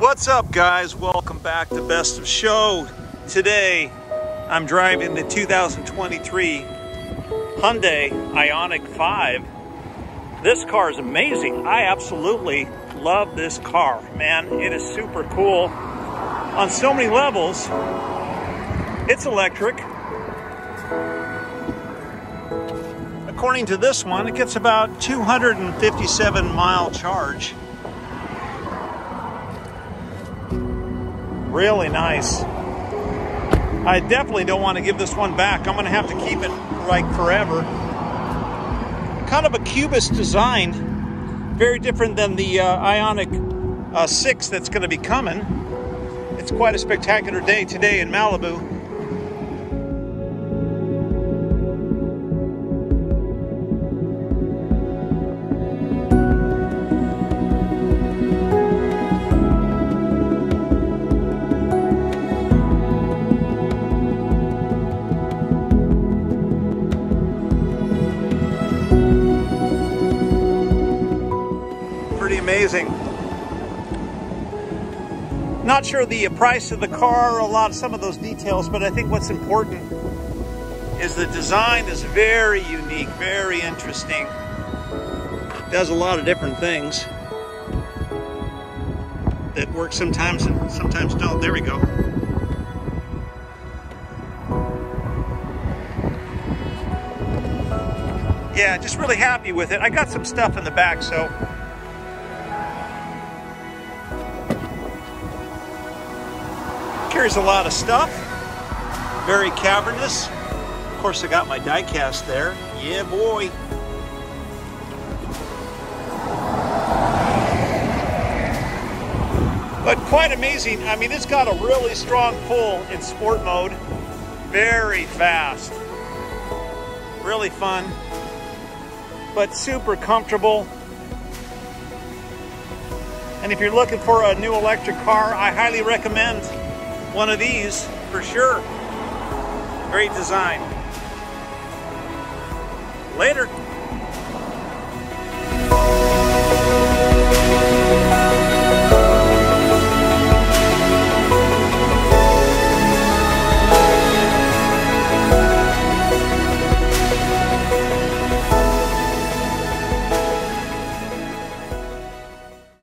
What's up guys? Welcome back to Best of Show. Today I'm driving the 2023 Hyundai Ioniq 5. This car is amazing. I absolutely love this car. Man, it is super cool on so many levels. It's electric. According to this one, it gets about 257 mile charge. Really nice. I definitely don't want to give this one back. I'm going to have to keep it like forever. Kind of a cubist design. Very different than the uh, Ioniq uh, 6 that's going to be coming. It's quite a spectacular day today in Malibu. Amazing. Not sure the price of the car, a lot of some of those details, but I think what's important is the design is very unique, very interesting. Does a lot of different things that work sometimes and sometimes don't. There we go. Yeah, just really happy with it. I got some stuff in the back, so Carries a lot of stuff. Very cavernous. Of course, I got my diecast there. Yeah, boy. But quite amazing. I mean, it's got a really strong pull in sport mode. Very fast. Really fun. But super comfortable. And if you're looking for a new electric car, I highly recommend one of these for sure. Great design. Later.